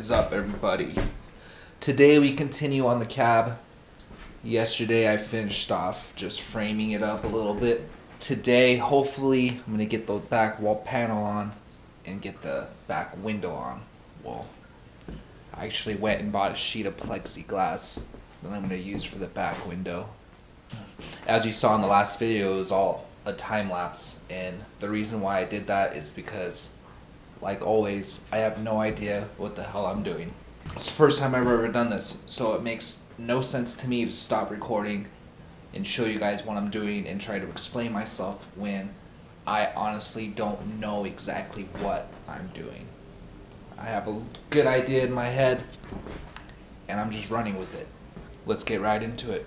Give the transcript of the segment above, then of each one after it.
is up, everybody? Today we continue on the cab. Yesterday I finished off just framing it up a little bit. Today, hopefully, I'm gonna get the back wall panel on and get the back window on. Well, I actually went and bought a sheet of plexiglass that I'm gonna use for the back window. As you saw in the last video, it was all a time lapse, and the reason why I did that is because like always, I have no idea what the hell I'm doing. It's the first time I've ever done this, so it makes no sense to me to stop recording and show you guys what I'm doing and try to explain myself when I honestly don't know exactly what I'm doing. I have a good idea in my head and I'm just running with it. Let's get right into it.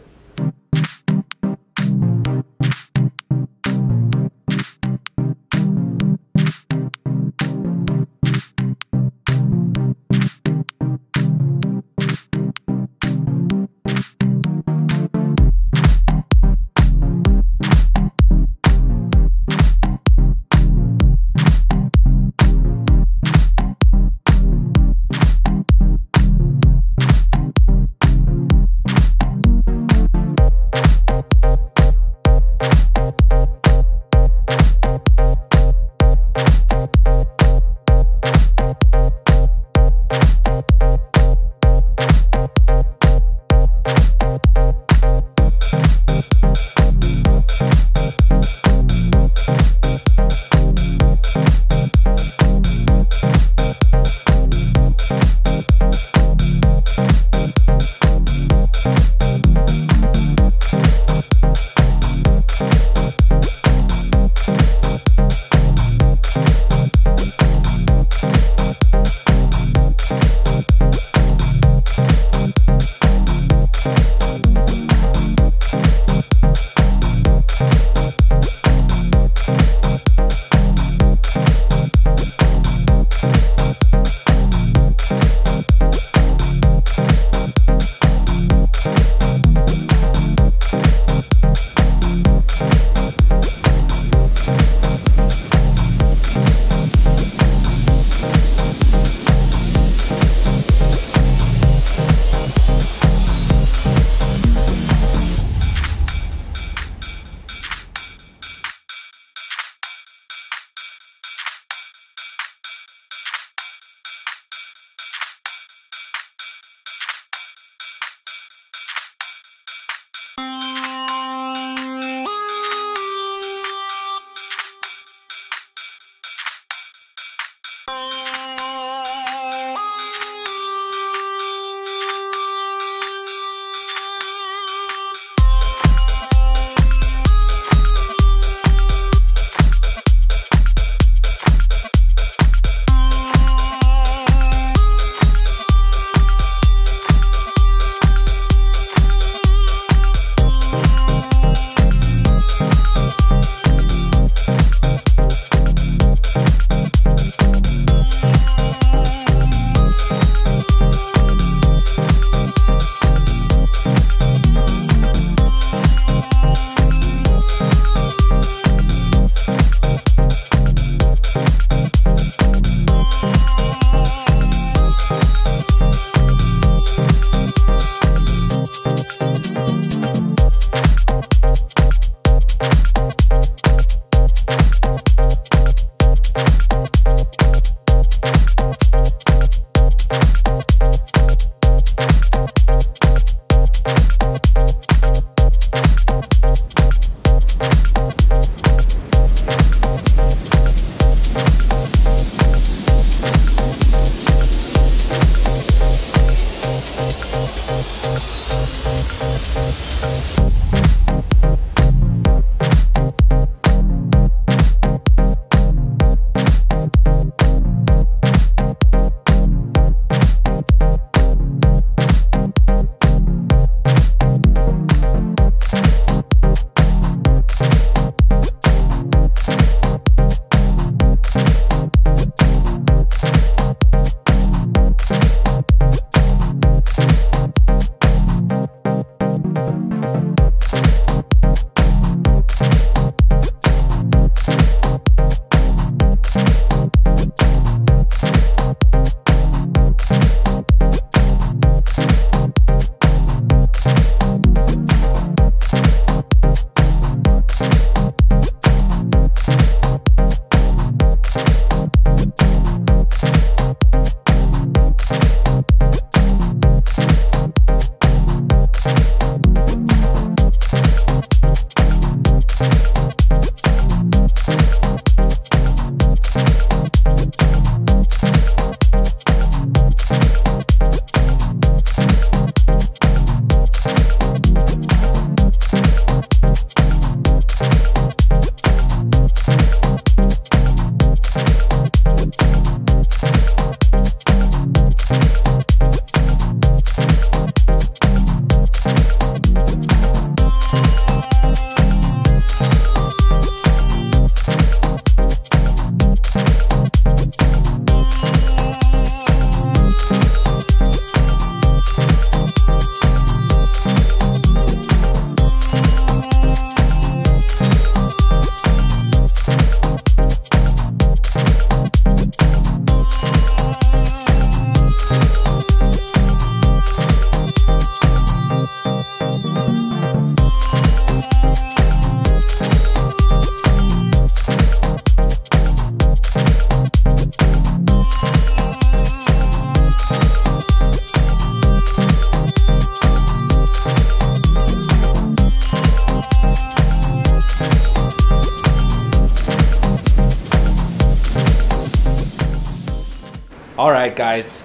Right, guys,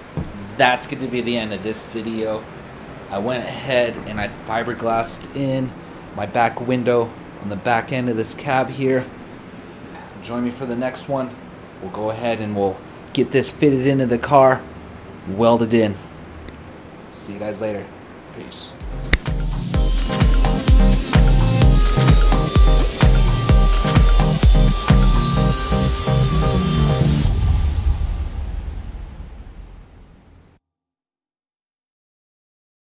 that's going to be the end of this video. I went ahead and I fiberglassed in my back window on the back end of this cab here. Join me for the next one. We'll go ahead and we'll get this fitted into the car, welded in. See you guys later. Peace.